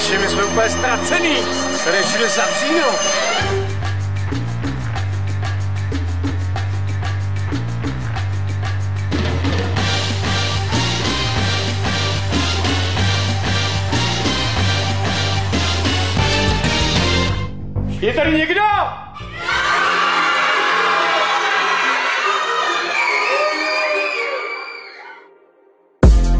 Aleši, my jsme úplně ztracený. Tady je všude zavříno. Je tady někdo?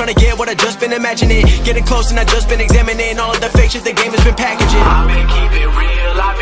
Trying to get what I just been imagining. Getting close, and I just been examining all of the fake shit the game has been packaging. I've been keeping real, I've